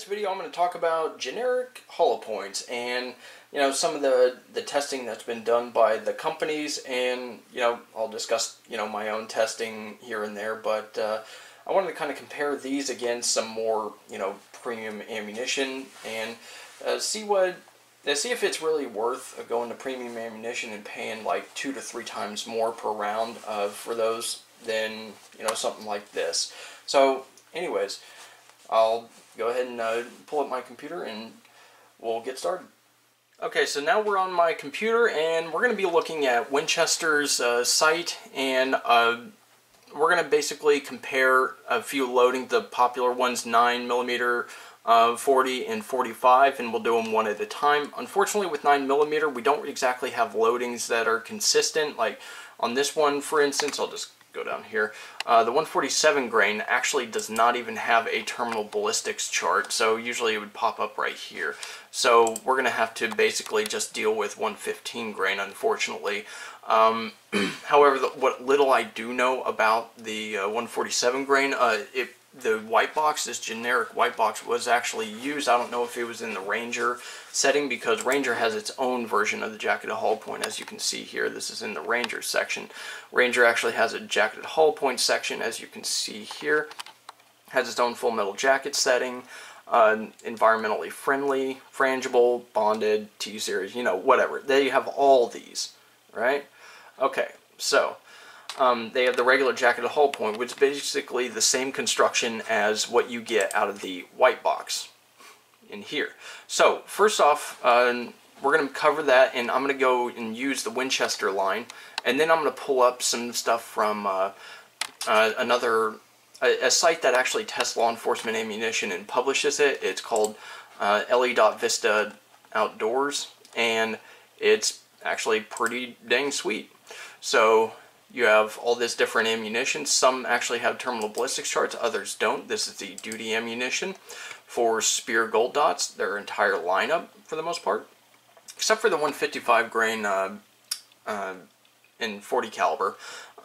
this video I'm going to talk about generic hollow points and you know some of the the testing that's been done by the companies and you know I'll discuss you know my own testing here and there but uh, I wanted to kind of compare these against some more you know premium ammunition and uh, see what uh, see if it's really worth going to premium ammunition and paying like two to three times more per round uh, for those than you know something like this. So anyways I'll go ahead and uh, pull up my computer and we'll get started. Okay, so now we're on my computer and we're going to be looking at Winchester's uh, sight and uh, we're going to basically compare a few loading, the popular ones 9mm, uh, 40 and 45 and we'll do them one at a time. Unfortunately with 9mm we don't exactly have loadings that are consistent like on this one for instance, I'll just go down here. Uh, the 147 grain actually does not even have a terminal ballistics chart, so usually it would pop up right here. So we're going to have to basically just deal with 115 grain, unfortunately. Um, however, the, what little I do know about the uh, 147 grain, uh, it the white box, this generic white box, was actually used. I don't know if it was in the Ranger setting because Ranger has its own version of the jacketed hollow point as you can see here. This is in the Ranger section. Ranger actually has a jacketed hollow point section as you can see here. Has its own full metal jacket setting. Uh, environmentally friendly, frangible, bonded, T-series, you know, whatever. They have all these, right? Okay, so um, they have the regular jacketed hollow point, which is basically the same construction as what you get out of the white box in here. So first off, uh, we're going to cover that and I'm going to go and use the Winchester line and then I'm going to pull up some stuff from uh, uh, another a, a, site that actually tests law enforcement ammunition and publishes it. It's called uh, le.vista Outdoors and it's actually pretty dang sweet. So you have all this different ammunition. Some actually have terminal ballistics charts, others don't. This is the duty ammunition for Speer Gold Dots, their entire lineup for the most part, except for the 155 grain uh, uh, in 40 caliber.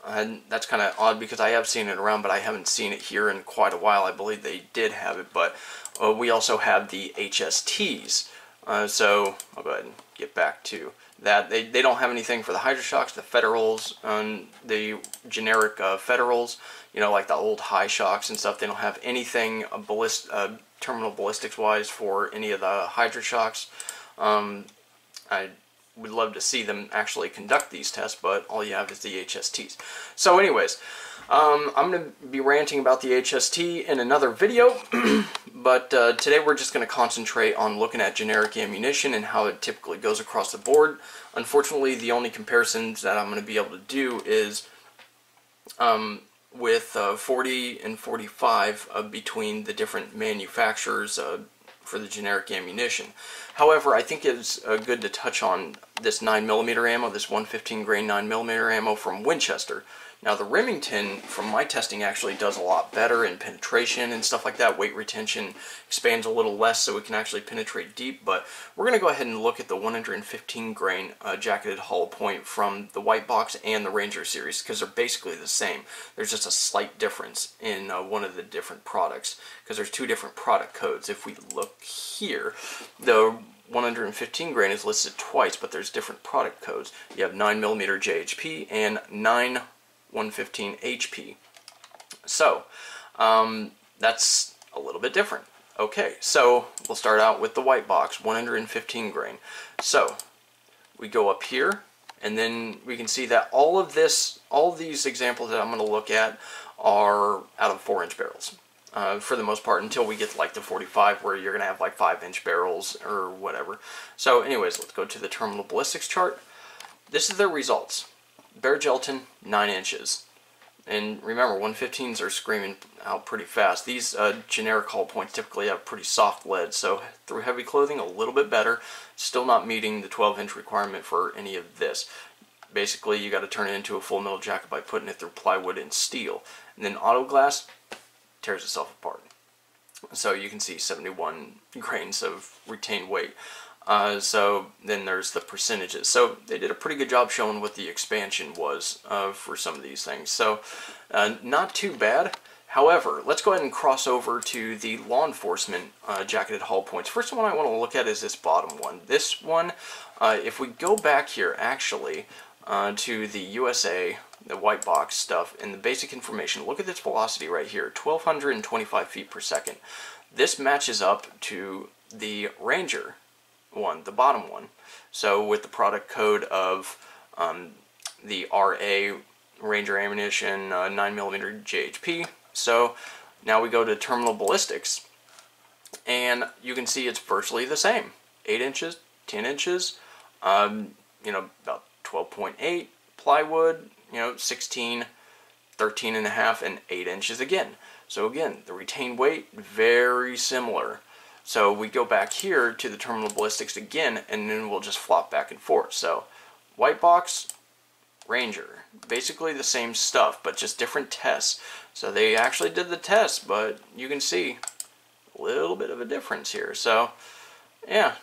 And that's kind of odd because I have seen it around, but I haven't seen it here in quite a while. I believe they did have it, but uh, we also have the HSTs. Uh, so I'll go ahead and get back to that. They, they don't have anything for the Hydra-Shoks, the Federals, and the generic uh, Federals, you know, like the old Hi-Shoks and stuff. They don't have anything uh, ballist, uh, terminal ballistics wise for any of the Hydra-Shoks. Um, I would love to see them actually conduct these tests, but all you have is the HSTs. So anyways, um, I'm going to be ranting about the HST in another video, but uh, today we're just going to concentrate on looking at generic ammunition and how it typically goes across the board. Unfortunately, the only comparisons that I'm going to be able to do is um, with uh, 40 and 45 uh, between the different manufacturers uh, for the generic ammunition. However, I think it's uh, good to touch on this 9mm ammo, this 115 grain 9mm ammo from Winchester. Now the Remington, from my testing, actually does a lot better in penetration and stuff like that. Weight retention expands a little less so it can actually penetrate deep, but we're going to go ahead and look at the 115 grain uh, jacketed hollow point from the White Box and the Ranger series because they're basically the same. There's just a slight difference in uh, one of the different products because there's two different product codes. If we look here, the 115 grain is listed twice, but there's different product codes. You have 9mm JHP and 9 115 HP. So, um, that's a little bit different. Okay, so we'll start out with the white box, 115 grain. So, we go up here, and then we can see that all of this, all of these examples that I'm going to look at are out of 4-inch barrels. Uh, for the most part until we get to like the 45 where you're going to have like 5 inch barrels or whatever. So anyways, let's go to the terminal ballistics chart. This is their results. Bare gelatin, 9 inches. And remember, 115s are screaming out pretty fast. These uh, generic hollow points typically have pretty soft lead, so through heavy clothing, a little bit better. Still not meeting the 12-inch requirement for any of this. Basically, you got to turn it into a full metal jacket by putting it through plywood and steel. And then auto glass tears itself apart. So you can see 71 grains of retained weight. Uh, so then there's the percentages. So they did a pretty good job showing what the expansion was uh, for some of these things. So uh, not too bad. However, let's go ahead and cross over to the law enforcement uh, jacketed hollow points. First one I want to look at is this bottom one. This one, uh, if we go back here actually uh, to the USA, the white box stuff, and the basic information, look at this velocity right here, 1225 feet per second. This matches up to the Ranger one, the bottom one. So with the product code of um, the RA Ranger ammunition, uh, 9mm JHP. So now we go to terminal ballistics, and you can see it's virtually the same. 8 inches, 10 inches, um, you know, about 12.8 plywood, you know, 16, 13 and a half, and 8 inches again. So again, the retained weight, very similar. So we go back here to the terminal ballistics again, and then we'll just flop back and forth. So white box, Ranger. Basically the same stuff, but just different tests. So they actually did the test, but you can see a little bit of a difference here. So, yeah,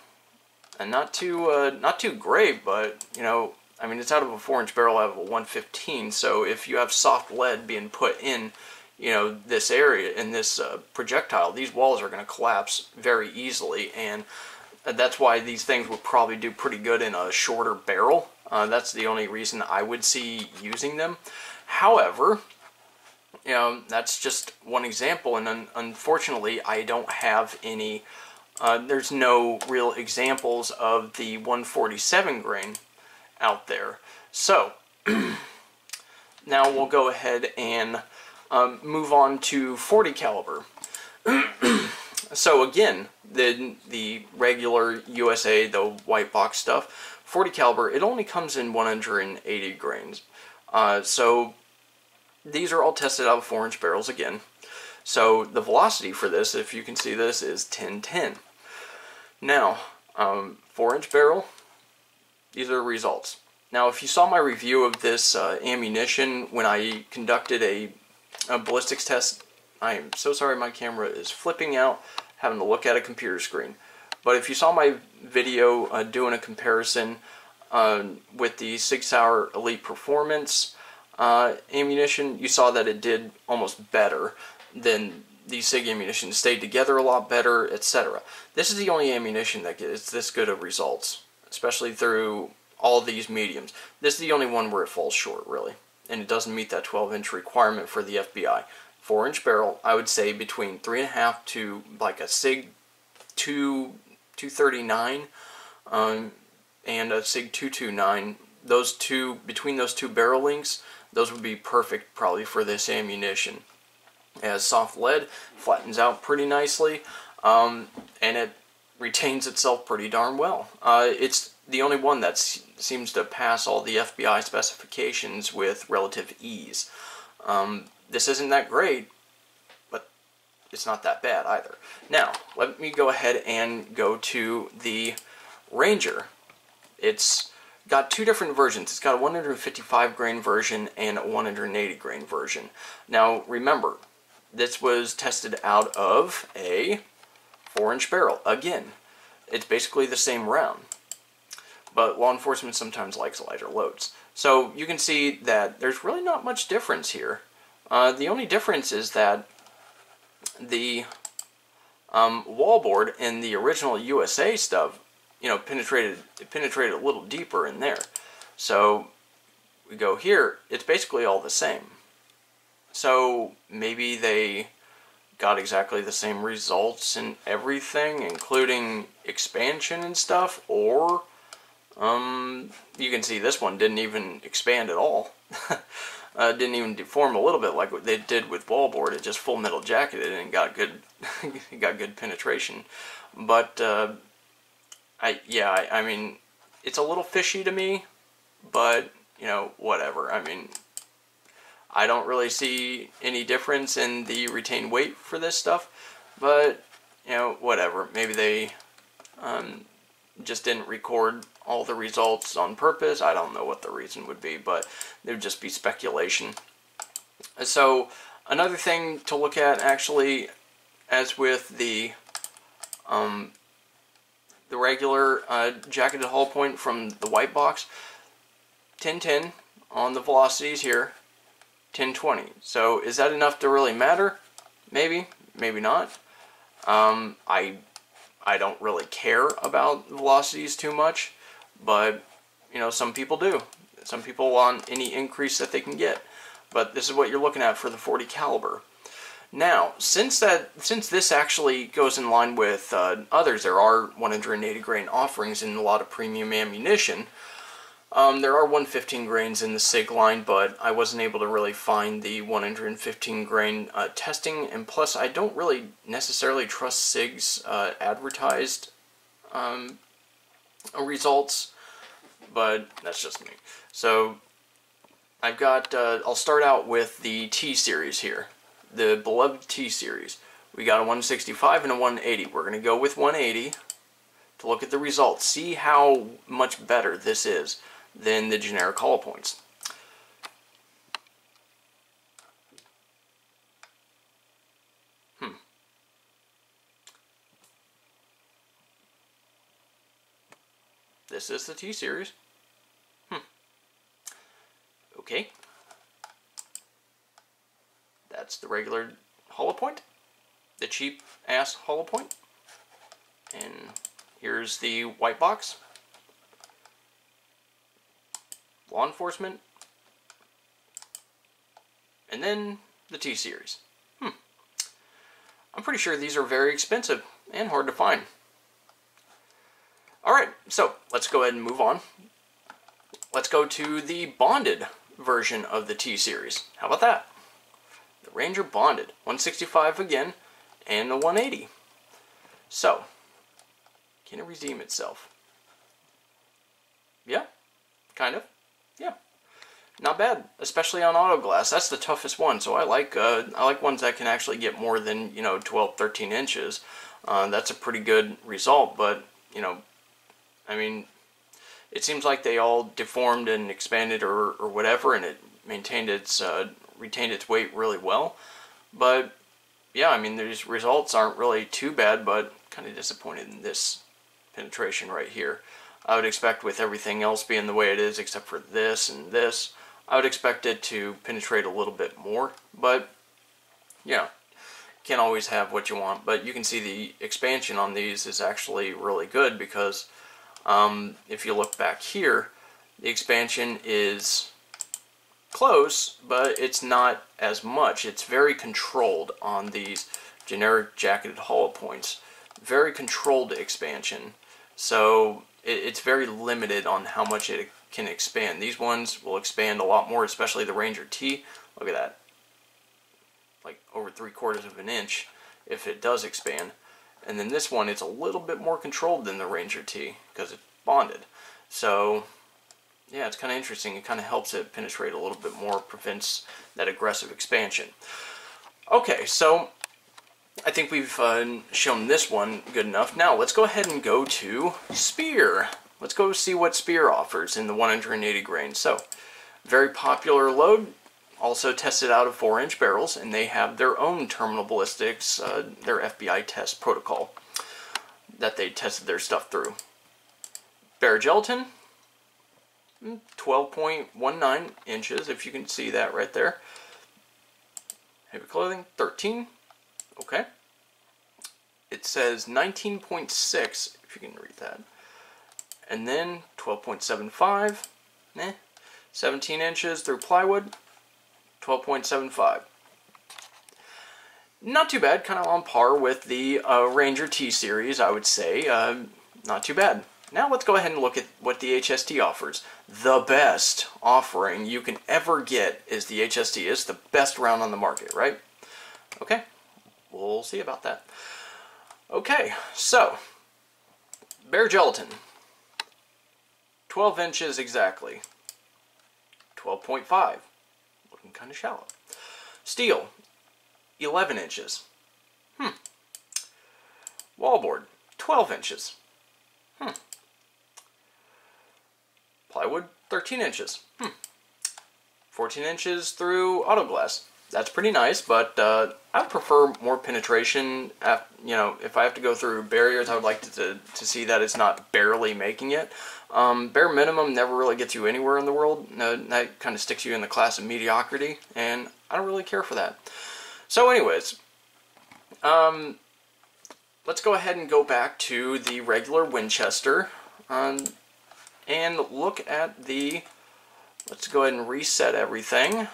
and not too uh, not too great, but you know, I mean, it's out of a four-inch barrel out of a 115. So if you have soft lead being put in, you know, this area in this uh, projectile, these walls are going to collapse very easily, and that's why these things would probably do pretty good in a shorter barrel. Uh, that's the only reason I would see using them. However, you know, that's just one example, and un unfortunately, I don't have any. Uh, there's no real examples of the 147 grain out there. So, now we'll go ahead and um, move on to 40 caliber. so again, the the regular USA, the white box stuff, 40 caliber, it only comes in 180 grains. Uh, so these are all tested out of 4 inch barrels again. So the velocity for this, if you can see this, is 1010. Now, um, 4 inch barrel, these are the results. Now if you saw my review of this uh, ammunition when I conducted a, a ballistics test, I am so sorry my camera is flipping out, having to look at a computer screen. But if you saw my video uh, doing a comparison uh, with the Sig Sauer Elite Performance uh, ammunition, you saw that it did almost better than the SIG ammunition. stayed together a lot better, etc. This is the only ammunition that gets this good of results, especially through all these mediums. This is the only one where it falls short, really. And it doesn't meet that 12-inch requirement for the FBI. 4-inch barrel, I would say between 3.5 to like a SIG 2 239 um, and a SIG 229. Those two, between those two barrel links, those would be perfect probably for this ammunition. As soft lead flattens out pretty nicely, um, and it retains itself pretty darn well. Uh, it's the only one that seems to pass all the FBI specifications with relative ease. Um, this isn't that great, but it's not that bad either. Now, let me go ahead and go to the Ranger. It's got two different versions. It's got a 155 grain version and a 180 grain version. Now, remember, this was tested out of a 4-inch barrel. Again, it's basically the same round. But law enforcement sometimes likes lighter loads. So you can see that there's really not much difference here. Uh, the only difference is that the um, wallboard in the original USA stuff, you know, penetrated penetrated a little deeper in there. So we go here, it's basically all the same. So maybe they got exactly the same results in everything, including expansion and stuff, or um, you can see this one didn't even expand at all. uh, didn't even deform a little bit like what they did with wallboard. It just full metal jacketed and got good, got good penetration. But uh, I yeah, I, I mean, it's a little fishy to me, but you know, whatever. I mean, I don't really see any difference in the retained weight for this stuff, but you know, whatever. Maybe they um, just didn't record all the results on purpose. I don't know what the reason would be, but it would just be speculation. So another thing to look at actually, as with the um, the regular uh, jacketed hollow point from the white box, 1010 on the velocities here, 1020. So is that enough to really matter? Maybe, maybe not. Um, I I don't really care about velocities too much, but you know some people do. Some people want any increase that they can get. But this is what you're looking at for the 40 caliber. Now, since that since this actually goes in line with uh, others, there are 180 grain offerings in a lot of premium ammunition. Um, there are 115 grains in the SIG line, but I wasn't able to really find the 115 grain uh, testing, and plus I don't really necessarily trust SIG's uh, advertised um, results, but that's just me. So I've got, uh, I'll start out with the T series here, the beloved T series. We got a 165 and a 180. We're going to go with 180 to look at the results, see how much better this is than the generic hollow points. Hmm. This is the T series. Hmm. Okay. That's the regular hollow point, the cheap ass hollow point. And here's the white box law enforcement, and then the T-Series. Hmm. I'm pretty sure these are very expensive and hard to find. Alright, so let's go ahead and move on. Let's go to the bonded version of the T-Series. How about that? The Ranger bonded. 165 again, and the 180. So, can it redeem itself? Yeah, kind of. Yeah, not bad, especially on auto glass. That's the toughest one. So I like uh, I like ones that can actually get more than you know 12, 13 inches. Uh, that's a pretty good result. But you know, I mean, it seems like they all deformed and expanded or or whatever, and it maintained its uh, retained its weight really well. But yeah, I mean, these results aren't really too bad, but kind of disappointed in this penetration right here. I would expect with everything else being the way it is, except for this and this, I would expect it to penetrate a little bit more. But, you can't always have what you want. But you can see the expansion on these is actually really good because um, if you look back here, the expansion is close, but it's not as much. It's very controlled on these generic jacketed hollow points. Very controlled expansion. So it, it's very limited on how much it can expand. These ones will expand a lot more, especially the Ranger T. Look at that. Like over three quarters of an inch if it does expand. And then this one, it's a little bit more controlled than the Ranger T because it's bonded. So, yeah, it's kind of interesting. It kind of helps it penetrate a little bit more, prevents that aggressive expansion. Okay, so I think we've uh, shown this one good enough. Now let's go ahead and go to Speer. Let's go see what Speer offers in the 180 grain. So, very popular load, also tested out of 4-inch barrels, and they have their own terminal ballistics, uh, their FBI test protocol that they tested their stuff through. Bare gelatin, 12.19 inches, if you can see that right there. Heavy clothing, 13 Okay. It says 19.6, if you can read that. And then 12.75, eh, 17 inches through plywood, 12.75. Not too bad, kind of on par with the uh, Ranger T-Series, I would say. Uh, not too bad. Now let's go ahead and look at what the HST offers. The best offering you can ever get is the HST. It's the best round on the market, right? Okay, we'll see about that. Okay, so, bare gelatin. 12 inches exactly. 12.5. Kind of shallow. Steel. 11 inches. Hmm. Wallboard. 12 inches. Hmm. Plywood. 13 inches. Hmm. 14 inches through auto glass that's pretty nice, but uh, I would prefer more penetration. After, you know, if I have to go through barriers, I would like to, to, to see that it's not barely making it. Um, bare minimum never really gets you anywhere in the world. No, that kind of sticks you in the class of mediocrity, and I don't really care for that. So anyways, um, let's go ahead and go back to the regular Winchester um, and look at the, let's go ahead and reset everything.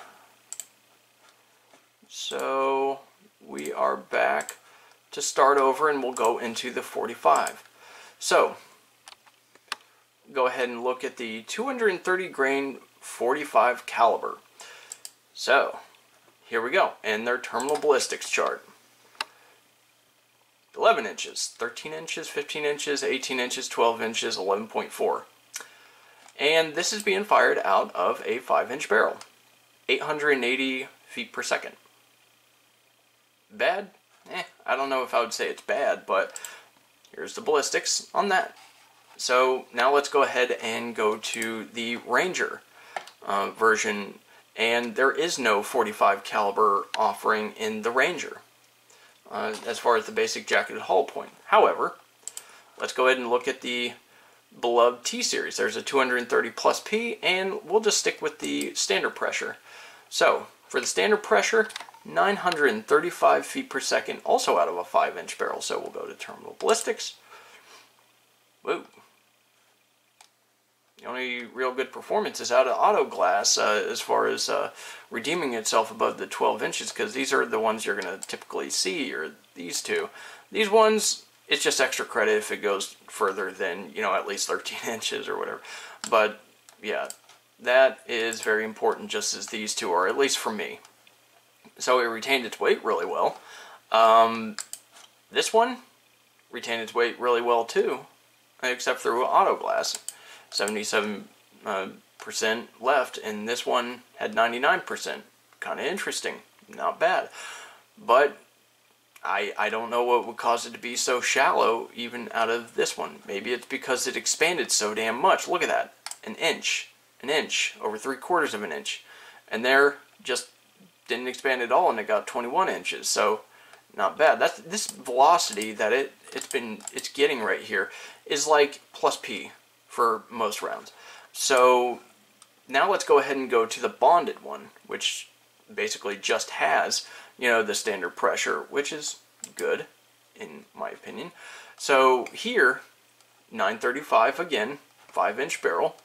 So we are back to start over and we'll go into the 45. So go ahead and look at the 230 grain 45 caliber. So here we go, and their terminal ballistics chart. 11 inches, 13 inches, 15 inches, 18 inches, 12 inches, 11.4. And this is being fired out of a 5 inch barrel, 880 feet per second. Bad? Eh, I don't know if I would say it's bad, but here's the ballistics on that. So now let's go ahead and go to the Ranger uh, version, and there is no 45 caliber offering in the Ranger uh, as far as the basic jacketed hollow point. However, let's go ahead and look at the beloved T-Series. There's a 230 plus P, and we'll just stick with the standard pressure. So, for the standard pressure, 935 feet per second, also out of a 5-inch barrel. So we'll go to terminal ballistics. Whoa. The only real good performance is out of auto glass uh, as far as uh, redeeming itself above the 12 inches because these are the ones you're going to typically see or these two. These ones, it's just extra credit if it goes further than, you know, at least 13 inches or whatever. But yeah, that is very important just as these two are, at least for me. So it retained its weight really well. Um, this one retained its weight really well too, except through auto glass. 77 uh, percent left, and this one had 99%. Kind of interesting. Not bad. But I, I don't know what would cause it to be so shallow even out of this one. Maybe it's because it expanded so damn much. Look at that. An inch. An inch. Over three quarters of an inch. And there just didn't expand at all and it got 21 inches. So not bad. That's this velocity that it it's been it's getting right here is like plus P for most rounds. So now let's go ahead and go to the bonded one, which basically just has, you know, the standard pressure, which is good, in my opinion. So here, 935 again, 5-inch barrel.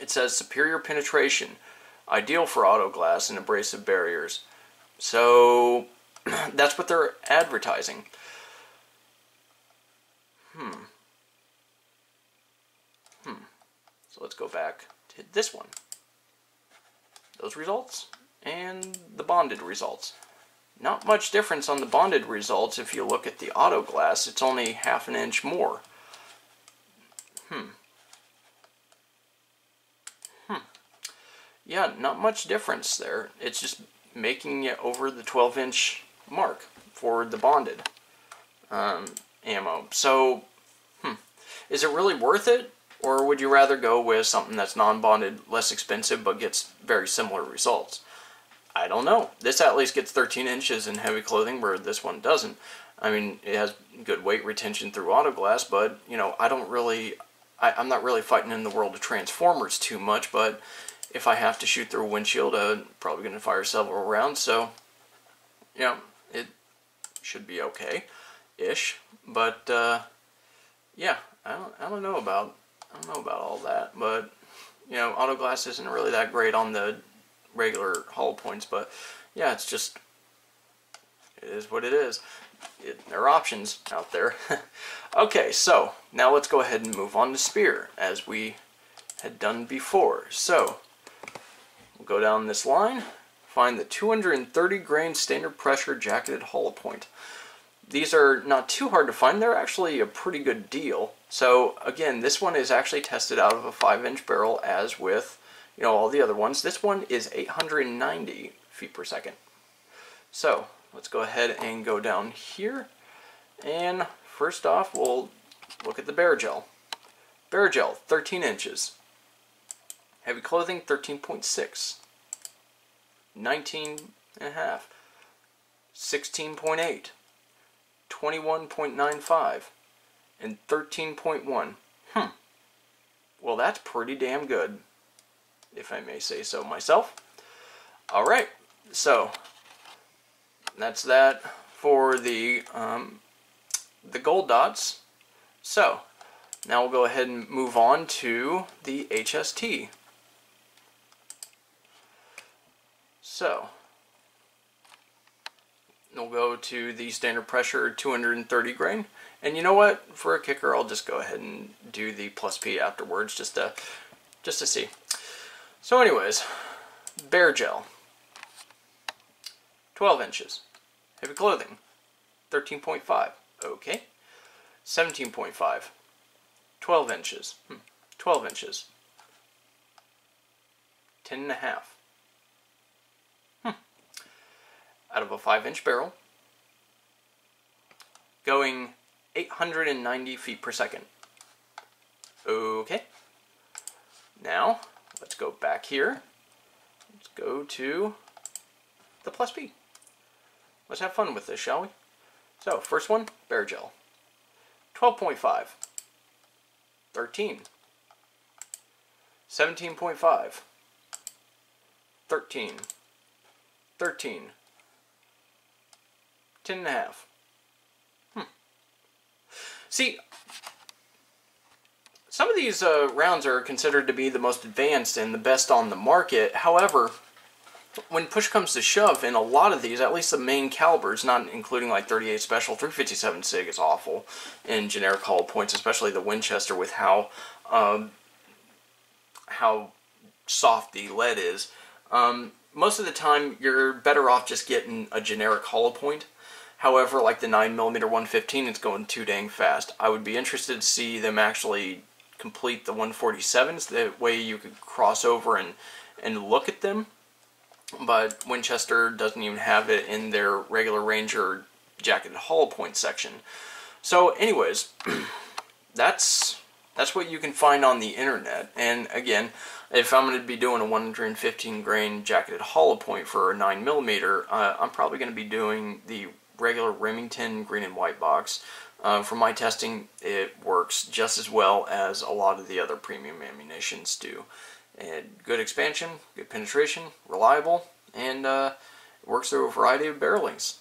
It says superior penetration, ideal for auto glass and abrasive barriers. So that's what they're advertising. Hmm. Hmm. So let's go back to this one. Those results and the bonded results. Not much difference on the bonded results if you look at the auto glass. It's only half an inch more. Hmm. Yeah, not much difference there. It's just making it over the 12 inch mark for the bonded um, ammo. So, hmm. Is it really worth it? Or would you rather go with something that's non-bonded, less expensive, but gets very similar results? I don't know. This at least gets 13 inches in heavy clothing where this one doesn't. I mean, it has good weight retention through auto glass, but, you know, I don't really, I, am not really fighting in the world of Transformers too much, but if I have to shoot through a windshield, I'm probably going to fire several rounds, so, you know, it should be okay-ish. But, uh, yeah, I don't, I don't know about I don't know about all that, but you know, auto glass isn't really that great on the regular hollow points, but yeah, it's just it is what it is. It, there are options out there. okay, so now let's go ahead and move on to Speer as we had done before. So go down this line, find the 230 grain standard pressure jacketed hollow point. These are not too hard to find. They're actually a pretty good deal. So again, this one is actually tested out of a 5-inch barrel as with you know all the other ones. This one is 890 feet per second. So let's go ahead and go down here. And first off, we'll look at the bare gel. Bare gel, 13 inches. Heavy clothing, 13.6. 19 and a half. 16.8. 21.95, and 13.1. Hmm. Well, that's pretty damn good, if I may say so myself. Alright, so that's that for the um, the gold dots. So now we'll go ahead and move on to the HST. So we'll go to the standard pressure 230 grain. And you know what? For a kicker, I'll just go ahead and do the plus P afterwards just to, just to see. So anyways, bare Gel. 12 inches. Heavy clothing. 13.5. Okay. 17.5. 12 inches. Hmm. 12 inches. 10 and a half. Hmm. Out of a 5 inch barrel. Going 890 feet per second. Okay. Now, let's go back here. Let's go to the plus P. Let's have fun with this, shall we? So, first one, bare Gel. 12.5. 13. 17.5. 13. 13. 10 and a half. Hmm. See, some of these uh, rounds are considered to be the most advanced and the best on the market. However, when push comes to shove, in a lot of these, at least the main calibers, not including like 38 Special, 357 SIG is awful in generic hollow points, especially the Winchester with how um, how soft the lead is. Um, most of the time, you're better off just getting a generic hollow point. However, like the 9mm 115, it's going too dang fast. I would be interested to see them actually complete the 147s. That way you could cross over and, and look at them but Winchester doesn't even have it in their regular Ranger jacketed hollow point section. So anyways, that's that's what you can find on the internet. And again, if I'm going to be doing a 115 grain jacketed hollow point for a 9 millimeter, uh, I'm probably going to be doing the regular Remington green and white box. Uh, for my testing, it works just as well as a lot of the other premium ammunitions do. And good expansion, good penetration, reliable, and uh, works through a variety of barrel lengths.